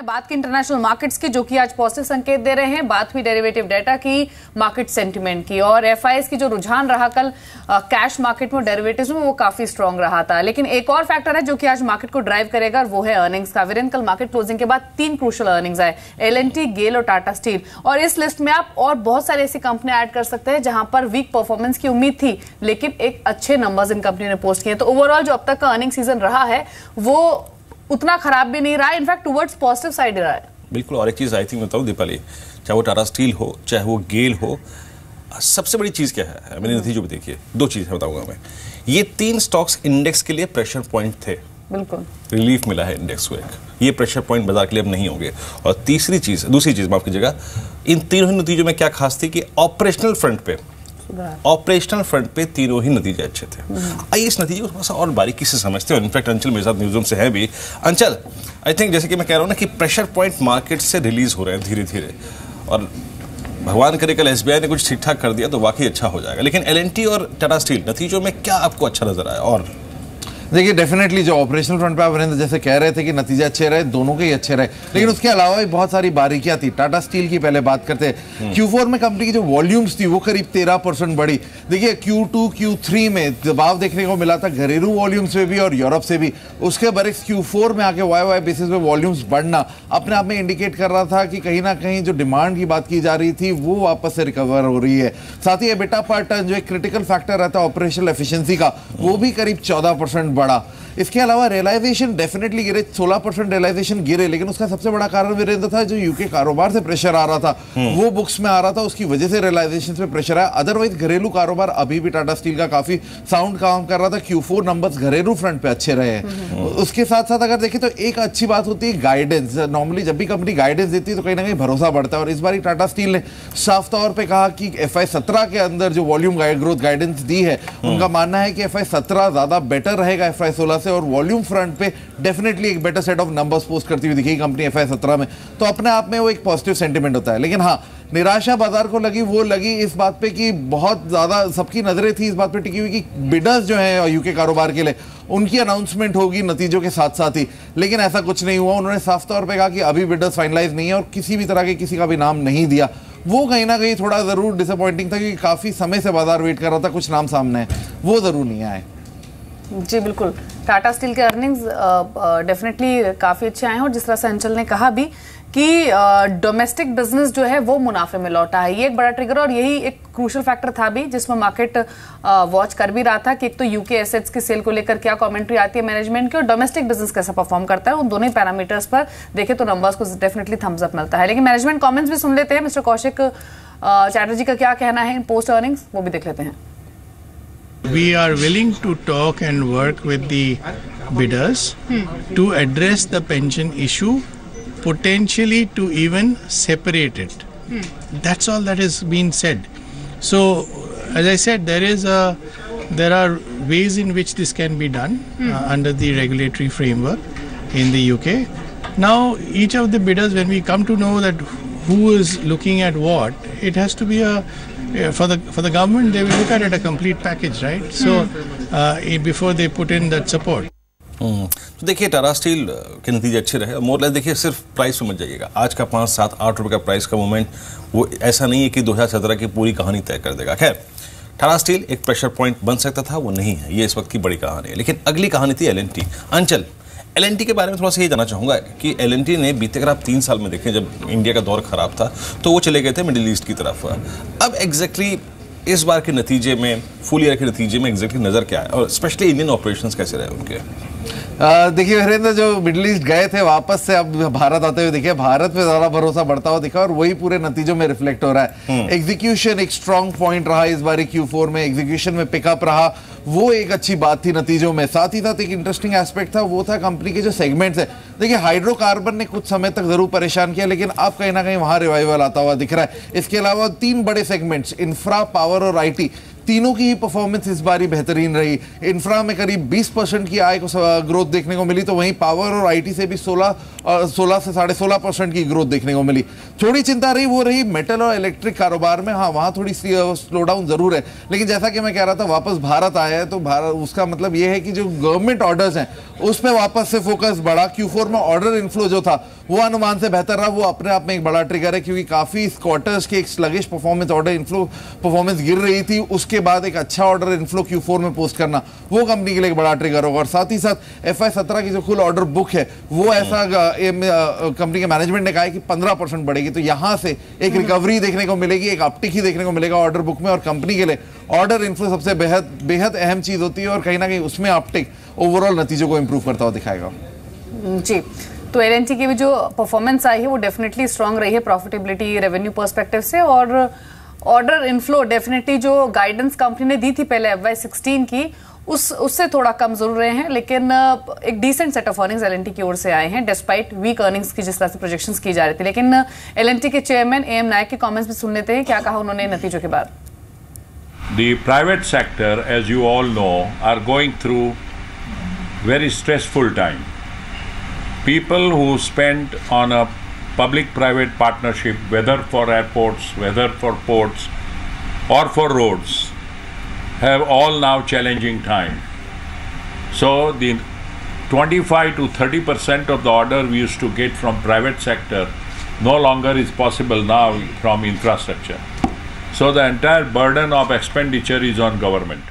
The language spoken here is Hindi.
हमने बात की इंटरनेशनल मार्केट्स की, जो कि आज पॉजिटिव संकेत दे रहे हैं। बात हुई डेरिवेटिव डेटा की मार्केट सेंटिमेंट की। और एफ़ की जो रुझान रहा कल कैश मार्केट में डेरिवेटिव में, वो काफ़ी स्ट्रांग रहा था। लेकिन एक और फैक्टर है जो कि आज मार्केट को ड्राइव करेगा, वो है अर्निंग्स का। वीरेन, कल मार्केट क्लोजिंग के बाद तीन क्रूशल अर्निंग्स आए एल गेल और टाटा स्टील और इस लिस्ट में आप और बहुत सारी ऐसी कंपनी ऐड कर सकते हैं, जहाँ पर वीक परफॉर्मेंस की उम्मीद थी, लेकिन एक अच्छे नंबर्स इन कंपनी ने पोस्ट किए तो ओवरऑल जो अब तक का अर्निंग सीज़न रहा है, वो उतना खराब भी नहीं रहा है इनफैक्ट टुवर्ड्स पॉजिटिव साइड रहा है। बिल्कुल और एक चीज़ आई थिंक बताऊँ दीपाली चाहे वो टाटा स्टील हो चाहे वो गेल हो सबसे बड़ी चीज़ क्या है? मेरे नतीजों में देखिए दो चीज़ है बताऊँगा मैं। ये तीन स्टॉक्स इंडेक्स के लिए प्रेशर पॉइंट थे। बिल्कुल। रिलीफ मिला है इंडेक्स को एक। ये प्रेशर पॉइंट बाज़ार के लिए अब नहीं होंगे। और तीसरी चीज़ दूसरी चीज़ माफ़ कीजिएगा इन तीनों नतीजों में क्या खास थी कि ऑपरेशनल फ्रंट पे ऑपरेशनल फ्रंट पे तीनों ही नतीजे अच्छे थे। आइए इस नतीजे को थोड़ा सा और बारीकी से समझते हैं। इनफैक्ट अंचल मेरे साथ न्यूज़ से है भी। अंचल आई थिंक जैसे कि मैं कह रहा हूँ ना कि प्रेशर पॉइंट मार्केट से रिलीज़ हो रहे हैं धीरे धीरे और भगवान करे कल एसबीआई ने कुछ ठीक ठाक कर दिया तो वाकई अच्छा हो जाएगा। लेकिन एलएनटी और टाटा स्टील नतीजों में क्या आपको अच्छा नज़र आया? और देखिए डेफिनेटली जो ऑपरेशनल फ्रंट पे आप वरिंदर जैसे कह रहे थे कि नतीजे अच्छे रहे दोनों के ही अच्छे रहे। लेकिन उसके अलावा भी बहुत सारी बारीकियाँ थी। टाटा स्टील की पहले बात करते क्यू फोर में कंपनी की जो वॉल्यूम्स थी वो करीब तेरह परसेंट बढ़ी। देखिए क्यू टू क्यू थ्री में दबाव देखने को मिला था घरेलू वॉल्यूम्स में भी और यूरोप से भी। उसके बरक्स क्यू फोर में आके वाई वाई बेसिस पे वॉल्यूम्स बढ़ना अपने आप में इंडिकेट कर रहा था कि कहीं ना कहीं जो डिमांड की बात की जा रही थी वो वापस से रिकवर हो रही है। साथ ही बेटा पर टन जो एक क्रिटिकल फैक्टर रहता है ऑपरेशनल एफिशिएंसी का वो भी करीब चौदह परसेंट बढ़ा इसके अलावा रियलाइजेशन डेफिनेटली गिरे 16 परसेंट रियलाइजेशन गिरे लेकिन उसका सबसे बड़ा कारण वीरेंद्र था जो यूके कारोबार से प्रेशर आ रहा था। हम्म। वो बुक्स में आ रहा था उसकी वजह से रियलाइजेशन पे प्रेशर आया। अदरवाइज़ घरेलू कारोबार अभी भी टाटा स्टील का काफ़ी साउंड काम कर रहा था। क्यू फोर नंबर घरेलू फ्रंट पे अच्छे रहे हैं। हम्म। उसके साथ साथ अगर देखें तो एक अच्छी बात होती है गाइडेंस नॉर्मली जब भी कंपनी गाइडेंस देती है तो कहीं ना कहीं भरोसा बढ़ता है। और इस बार टाटा स्टील ने साफ़ तौर पर कहा कि एफ़ आई के अंदर जो वॉल्यूम ग्रोथ गाइडेंस दी है हम्म। उनका मानना है कि एफ़ आई ज़्यादा बेटर रहेगा एफ़ आई से। और वॉल्यूम फ्रंट पे डेफिनेटली एक better set of numbers post करती हुई दिखेगी कंपनी एफ़ आई में। तो अपने आप में वो एक पॉजिटिव सेंटिमेंट होता है। लेकिन हाँ निराशा बाज़ार को लगी, वो लगी इस बात पे कि बहुत ज़्यादा सबकी नज़रें थी इस बात पे टिकी हुई कि बिडर्स जो हैं यूके कारोबार के लिए, उनकी अनाउंसमेंट होगी नतीजों के साथ साथ ही। लेकिन ऐसा कुछ नहीं हुआ। उन्होंने साफ़ तौर पे कहा कि अभी बिडर्स फाइनलाइज नहीं है और किसी भी तरह के किसी का भी नाम नहीं दिया। वो कहीं ना कहीं थोड़ा ज़रूर डिसअपॉइंटिंग था कि काफ़ी समय से बाज़ार वेट कर रहा था, कुछ नाम सामने वो ज़रूर नहीं आए। जी, बिल्कुल। टाटा स्टील के अर्निंग्स डेफिनेटली काफ़ी अच्छे आए हैं और जिस तरह से अंचल ने कहा भी कि डोमेस्टिक बिज़नेस जो है वो मुनाफे में लौटा है। ये एक बड़ा ट्रिगर और यही एक क्रूशल फैक्टर था भी जिसमें मार्केट वॉच कर भी रहा था कि एक तो यूके एसेट्स की सेल को लेकर क्या कमेंट्री आती है मैनेजमेंट की और डोमेस्टिक बिज़नेस कैसा परफॉर्म करता है। उन दोनों ही पैरामीटर्स पर देखे तो नंबर्स को डेफिनेटली थम्स अप मिलता है। लेकिन मैनेजमेंट कॉमेंट्स भी सुन लेते हैं। मिस्टर कौशिक चैटर्जी का क्या कहना है? पोस्ट अर्निंग्स वो भी देख लेते हैं। We are willing to talk and work with the bidders hmm. to address the pension issue, potentially to even separate it. Hmm. That's all that has been said. So, as I said, there is a there are ways in which this can be done hmm. uh, under the regulatory framework in the UK. Now, each of the bidders, when we come to know that who is looking at what, it has to be a yeah, for the for the government they will look at it a complete package right? So uh, before they put in that support. हम्म, तो देखिए टाटा स्टील के नतीजे अच्छे रहे। मोरलेस देखिए सिर्फ़ प्राइस समझ जाइएगा। आज का पाँच सात आठ रुपये का प्राइस का मूवमेंट वो ऐसा नहीं है कि दो हज़ार सत्रह की पूरी कहानी तय कर देगा। खैर टाटा स्टील एक प्रेशर पॉइंट बन सकता था वो नहीं है। ये इस वक्त की बड़ी कहानी है। लेकिन अगली कहानी थी एल एन टी अंचल एलएनटी के बारे में थोड़ा सा ये जानना चाहूँगा कि एलएनटी ने बीते, अगर आप तीन साल में देखें, जब इंडिया का दौर खराब था तो वो चले गए थे मिडिल ईस्ट की तरफ़। अब एग्जैक्टली exactly इस बार के नतीजे में फुल ईयर के नतीजे में एग्जैक्टली exactly नज़र क्या है? और स्पेशली इंडियन ऑपरेशन कैसे रहे उनके? देखिए हरेंद्र जो मिडिल ईस्ट गए थे वापस से अब भारत आते हुए देखिए भारत पे ज़्यादा भरोसा बढ़ता हुआ दिखा और वही पूरे नतीजों में रिफ्लेक्ट हो रहा है। Execution hmm. एक स्ट्रॉन्ग पॉइंट रहा इस बार क्यू फोर में एग्जीक्यूशन में पिकअप रहा। वो एक अच्छी बात थी नतीजों में। साथ ही साथ एक इंटरेस्टिंग एस्पेक्ट था वो था कंपनी के जो सेगमेंट्स है। देखिए हाइड्रोकार्बन ने कुछ समय तक ज़रूर परेशान किया लेकिन अब कहीं ना कहीं वहाँ रिवाइवल आता हुआ दिख रहा है। इसके अलावा तीन बड़े सेगमेंट्स इंफ्रा पावर और आईटी तीनों की ही परफॉर्मेंस इस बार बेहतरीन रही। इंफ्रा में करीब 20 परसेंट की आय को ग्रोथ देखने को मिली तो वहीं पावर और आईटी से भी 16 16 से साढ़े सोलह परसेंट की ग्रोथ देखने को मिली। थोड़ी चिंता रही, वो रही मेटल और इलेक्ट्रिक कारोबार में। हाँ वहाँ थोड़ी स्लो डाउन ज़रूर है। लेकिन जैसा कि मैं कह रहा था, वापस भारत आया है तो भारत उसका मतलब ये है कि जो गवर्नमेंट ऑर्डर्स हैं उस पर वापस से फोकस बढ़ा। क्यू में ऑर्डर इन्फ्लो जो था, वो अनुमान से बेहतर रहा। वो अपने आप में एक बड़ा ट्रिगर है, क्योंकि काफ़ी क्वार्टर्स के एक sluggish performance order inflow performance गिर रही थी। उसके बाद एक अच्छा ऑर्डर इनफ्लो क्यू फोर में पोस्ट करना। वो कंपनी के लिए एक बड़ा ट्रिगर होगा। और साथ ही साथ एफ़ आई सत्रह की जो कुल ऑर्डर बुक है वो ऐसा कंपनी के मैनेजमेंट ने कहा है कि पंद्रह परसेंट बढ़ेगी। तो यहाँ से एक रिकवरी देखने को मिलेगी एक अपटिक ही देखने को मिलेगा ऑर्डर बुक में। और कंपनी के लिए ऑर्डर इनफ्लो सबसे बेहद बेहद अहम चीज़ होती है और कहीं ना कहीं उसमें अपटिक ओवरऑल नतीजों को इंप्रूव करता हुआ दिखाएगा। जी। तो एल की भी जो परफॉर्मेंस आई है वो डेफिनेटली स्ट्रांग रही है प्रॉफिटेबिलिटी रेवेन्यू पर्सपेक्टिव से। और ऑर्डर इनफ्लो डेफिनेटली जो गाइडेंस कंपनी ने दी थी पहले एफ़ वाई सिक्सटीन की उस उससे थोड़ा कम ज़रूर रहे हैं लेकिन एक decent set of earnings L की ओर से आए हैं डिस्पाइट वीक अर्निंग्स की जिस तरह से प्रोजेक्शंस की जा रही थी लेकिन एलएनटी के चेयरमैन ए एम नायक के कमेंट्स भी सुन लेते हैं क्या कहा उन्होंने नतीजों के बाद The private sector, as you all know, are going through very stressful time. People who spend on a public-private partnership, whether for airports, whether for ports, or for roads, have all now challenging time. So the 25 to 30 percent of the order we used to get from private sector no longer is possible now from infrastructure. So the entire burden of expenditure is on government.